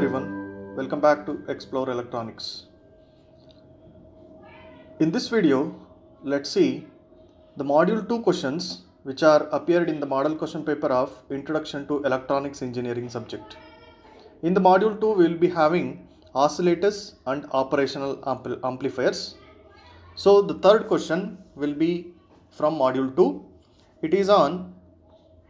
everyone, welcome back to Explore Electronics. In this video, let's see the module 2 questions which are appeared in the model question paper of Introduction to Electronics Engineering subject. In the module 2, we will be having oscillators and operational ampli- amplifiers. So the third question will be from module 2. It is on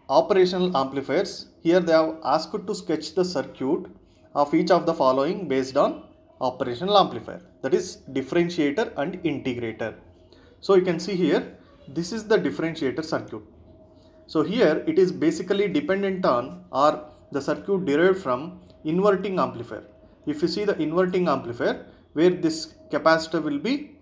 operational amplifiers. Here they have asked to sketch the circuit of each of the following based on operational amplifier that is differentiator and integrator. So you can see here this is the differentiator circuit. So here it is basically dependent on or the circuit derived from inverting amplifier. If you see the inverting amplifier where this capacitor will be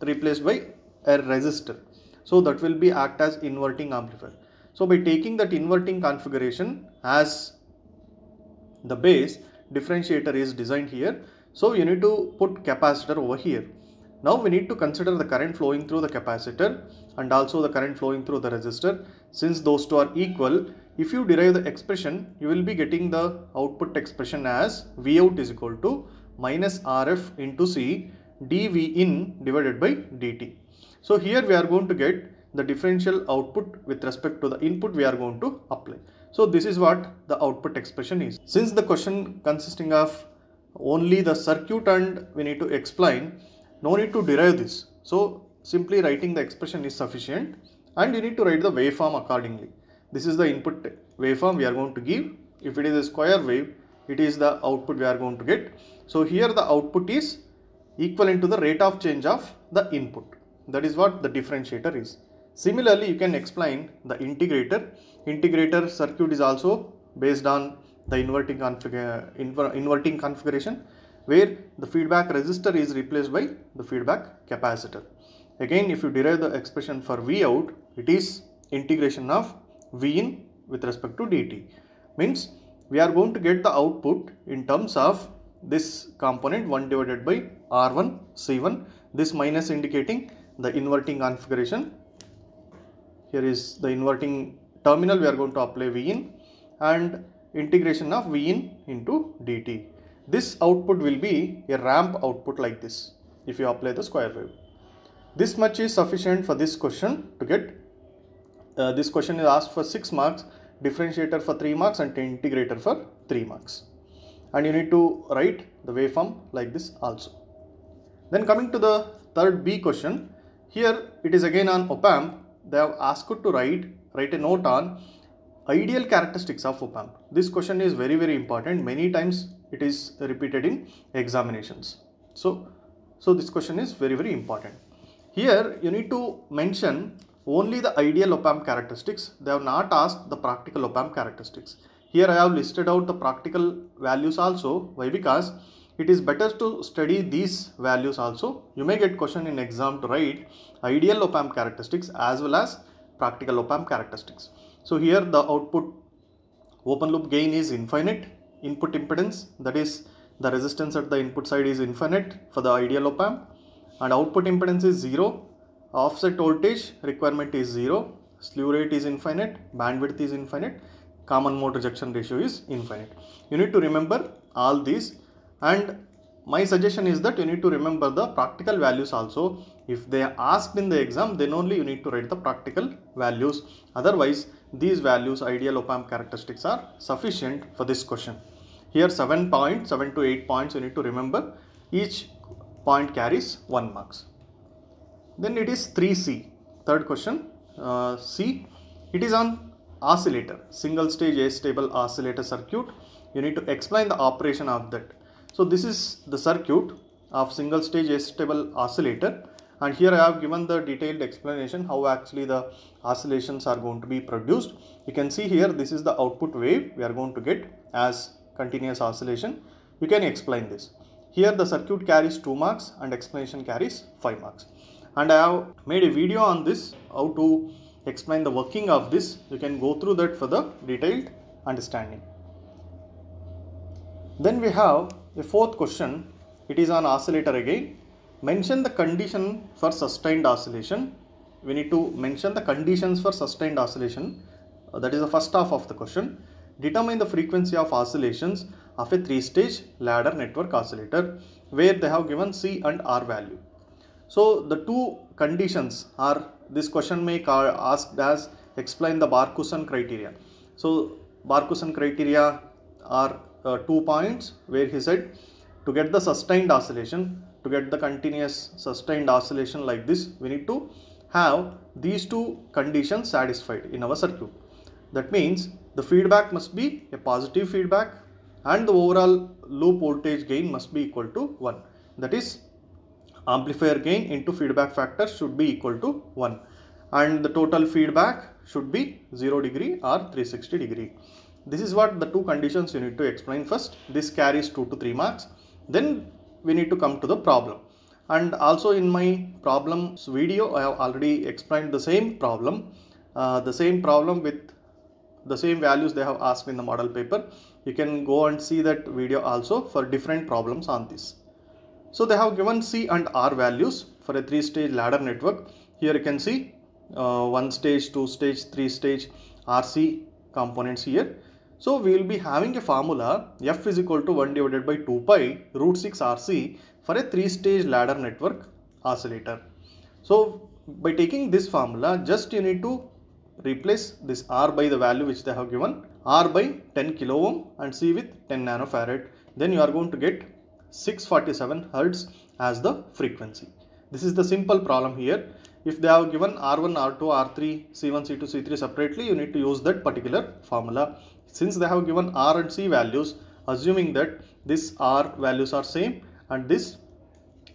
replaced by a resistor. So that will be act as inverting amplifier. So by taking that inverting configuration as the base differentiator is designed here. So you need to put capacitor over here. Now we need to consider the current flowing through the capacitor and also the current flowing through the resistor. Since those two are equal, if you derive the expression, you will be getting the output expression as Vout is equal to minus Rf into C dV in divided by dt. So here we are going to get the differential output with respect to the input we are going to apply. So this is what the output expression is. Since the question consisting of only the circuit and we need to explain, no need to derive this. So simply writing the expression is sufficient and you need to write the waveform accordingly. This is the input waveform we are going to give. If it is a square wave, it is the output we are going to get. So here the output is equivalent to the rate of change of the input. That is what the differentiator is. Similarly, you can explain the integrator. Integrator circuit is also based on the inverting, config inver inverting configuration where the feedback resistor is replaced by the feedback capacitor. Again, if you derive the expression for V out, it is integration of V in with respect to dt. Means we are going to get the output in terms of this component 1 divided by R1 C1 this minus indicating the inverting configuration here is the inverting terminal we are going to apply V in and integration of V in into dt. This output will be a ramp output like this if you apply the square wave. This much is sufficient for this question to get uh, this question is asked for 6 marks differentiator for 3 marks and integrator for 3 marks. And you need to write the waveform like this also. Then coming to the third B question, here it is again on op amp, they have asked to write, write a note on ideal characteristics of op amp. This question is very very important, many times it is repeated in examinations. So, so this question is very very important. Here you need to mention only the ideal op amp characteristics, they have not asked the practical op amp characteristics. Here I have listed out the practical values also. Why? Because it is better to study these values also. You may get question in exam to write ideal op amp characteristics as well as practical op amp characteristics. So here the output open loop gain is infinite. Input impedance that is the resistance at the input side is infinite for the ideal op amp and output impedance is 0. Offset voltage requirement is 0. Slew rate is infinite. Bandwidth is infinite common mode rejection ratio is infinite. You need to remember all these and my suggestion is that you need to remember the practical values also. If they are asked in the exam then only you need to write the practical values. Otherwise these values ideal op amp characteristics are sufficient for this question. Here 7 points, 7 to 8 points you need to remember. Each point carries 1 marks. Then it is 3C. Third question uh, C. It is on oscillator single stage astable oscillator circuit you need to explain the operation of that so this is the circuit of single stage astable oscillator. And here I have given the detailed explanation how actually the oscillations are going to be produced. You can see here this is the output wave we are going to get as continuous oscillation. You can explain this. Here the circuit carries 2 marks and explanation carries 5 marks. And I have made a video on this how to explain the working of this. You can go through that for the detailed understanding. Then we have a fourth question it is on oscillator again mention the condition for sustained oscillation we need to mention the conditions for sustained oscillation uh, that is the first half of the question determine the frequency of oscillations of a three stage ladder network oscillator where they have given C and R value. So the two conditions are this question may asked as explain the Barkhausen criteria. So Barkhausen criteria are uh, two points where he said to get the sustained oscillation to get the continuous sustained oscillation like this we need to have these two conditions satisfied in our circuit. That means the feedback must be a positive feedback and the overall loop voltage gain must be equal to 1. That is amplifier gain into feedback factor should be equal to 1 and the total feedback should be 0 degree or 360 degree. This is what the two conditions you need to explain first. This carries 2 to 3 marks. Then we need to come to the problem. And also in my problems video, I have already explained the same problem. Uh, the same problem with the same values they have asked in the model paper. You can go and see that video also for different problems on this. So they have given C and R values for a three stage ladder network. Here you can see uh, one stage, two stage, three stage RC components here. So we will be having a formula F is equal to 1 divided by 2 pi root 6 RC for a three stage ladder network oscillator. So by taking this formula just you need to replace this R by the value which they have given R by 10 kilo ohm and C with 10 nanofarad then you are going to get 647 hertz as the frequency. This is the simple problem here. If they have given R1, R2, R3, C1, C2, C3 separately, you need to use that particular formula. Since they have given R and C values, assuming that this R values are same and this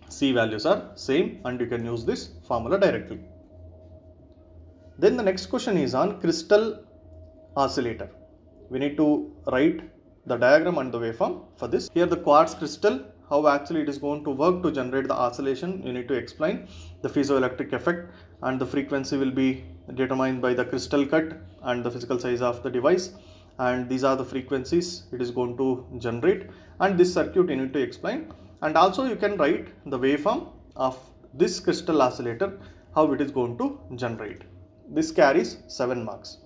C values are same and you can use this formula directly. Then the next question is on crystal oscillator. We need to write the diagram and the waveform for this. Here the quartz crystal, how actually it is going to work to generate the oscillation, you need to explain the piezoelectric effect and the frequency will be determined by the crystal cut and the physical size of the device and these are the frequencies it is going to generate and this circuit you need to explain and also you can write the waveform of this crystal oscillator how it is going to generate. This carries 7 marks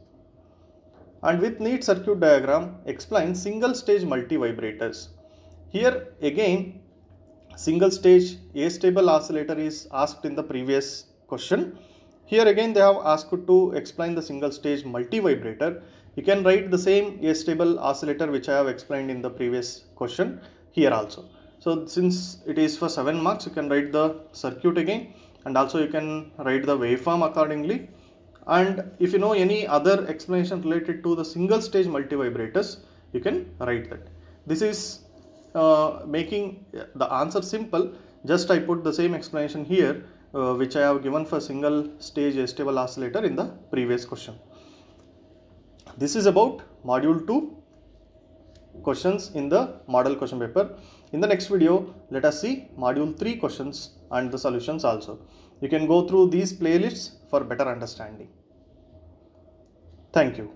and with neat circuit diagram explain single stage multivibrators. Here again single stage astable oscillator is asked in the previous question. Here again they have asked to explain the single stage multivibrator. You can write the same astable oscillator which I have explained in the previous question here also. So since it is for 7 marks you can write the circuit again and also you can write the waveform accordingly and if you know any other explanation related to the single stage multivibrators you can write that this is making the answer simple just I put the same explanation here uh, which I have given for single stage stable oscillator in the previous question this is about module 2 questions in the model question paper in the next video let us see module 3 questions and the solutions also you can go through these playlists for better understanding. Thank you.